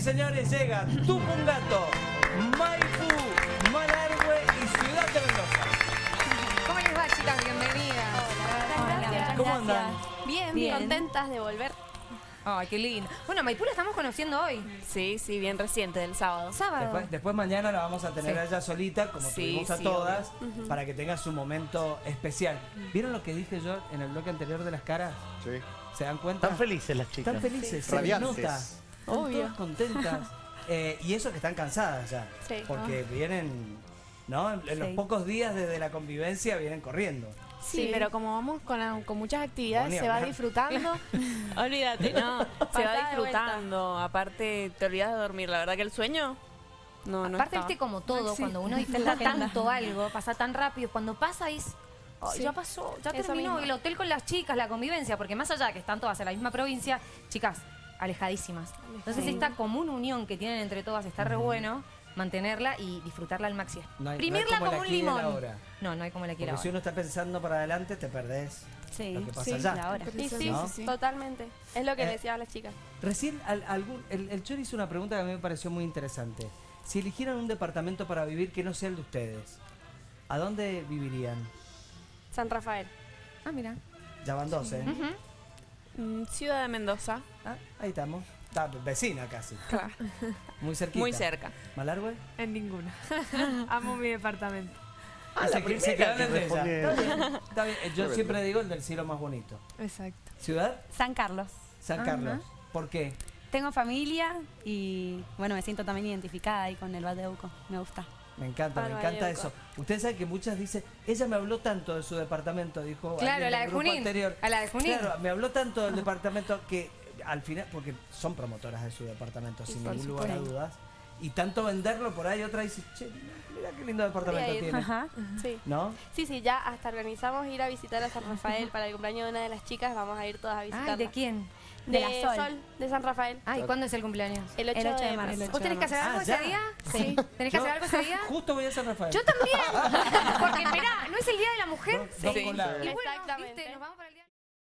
y señores, llega Tupungato, Maipú, Malargüe y Ciudad de Mendoza. ¿Cómo les va, chicas? Bienvenidas. Gracias. ¿Cómo andan? Bien, Bien. contentas de volver. Ay, qué lindo. Bueno, Maipú la estamos conociendo hoy. Sí, sí, bien reciente del sábado. Sábado. Después, después mañana la vamos a tener Sí. a ella solita, como Sí, tuvimos a sí, todas, para que tenga su momento especial. ¿Vieron lo que dije yo en el bloque anterior de las caras? Sí. ¿Se dan cuenta? Están felices las chicas. Están felices, Sí. se nota. Obvio. todas contentas. Eh, y eso que están cansadas ya. Sí. Porque vienen, ¿no? En los Sí. pocos días desde la convivencia vienen corriendo. Sí, Sí. pero como vamos con, con muchas actividades, se va disfrutando. Olvídate, no. Se va disfrutando. Aparte, te olvidas de dormir. La verdad que el sueño. No, no Aparte, estaba. viste, como todo, Sí. cuando uno disfruta tanto algo, pasa tan rápido, cuando pasa es... "Ay, Sí. Ya pasó, ya Eso terminó mismo. el hotel con las chicas, la convivencia, porque más allá de que están todas en la misma provincia, chicas, alejadísimas. Entonces esta común unión que tienen entre todas está re bueno mantenerla y disfrutarla al máximo. No hay- no hay Primirla como un limón. ahora. No, no hay como la quiera Porque si uno está pensando para adelante, te perdés Sí, lo que pasa sí, allá. la hora. Y sí, ¿No? sí, sí. Totalmente. Es lo que Eh, le decía a las chicas. Recién al- algún, el, el Chori hizo una pregunta que a mí me pareció muy interesante. Si eligieran un departamento para vivir que no sea el de ustedes, ¿a dónde vivirían? San Rafael. Ah, mira. Ya van dos, ¿eh? Mm, Ciudad de Mendoza. Ah, ahí estamos. Está vecina casi. Claro, Muy cerquita. Muy cerca. ¿Malargüe? en ninguna. Amo mi departamento. Ah, se, que- se quedaron en ella. responde- Está bien, está bien. Yo siempre digo el del cielo más bonito. Exacto. ¿Ciudad? San Carlos. San Ajá. Carlos. ¿Por qué? Tengo familia y bueno, me siento también identificada ahí con el Badeuco. Me gusta. Me encanta, me encanta eso. Ustedes saben que muchas dicen, ella me habló tanto de su departamento, dijo Claro, alguien la de grupo Junín. anterior. A la de Junín. Claro, me habló tanto del departamento que al final, porque son promotoras de su departamento, sin ningún lugar a dudas, y tanto venderlo por ahí, otra dice, che, mira qué lindo departamento a tiene. Ajá. Sí. ¿No? Sí, sí, ya hasta organizamos ir a visitar a San Rafael para el cumpleaños de una de las chicas. Vamos a ir todas a visitarla. Ay, ¿de quién? De, De la Sol. de San Rafael. Ay, ¿cuándo es el cumpleaños? El 8, El 8 de de marzo. ¿Vos tenés que hacer algo Ah, ese ¿ya? día? Sí. ¿Tenés que Yo hacer algo ese día? Justo voy a San Rafael. Yo también. Porque, esperá, ¿no es el Día de la Mujer? Sí. Y bueno, Exactamente. viste, nos vamos para el Día